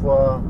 fois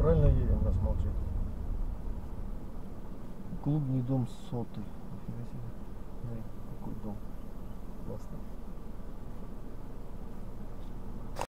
правильно едем, раз молчит. Клубный дом сотый. Нифига себе. Какой дом. Классно.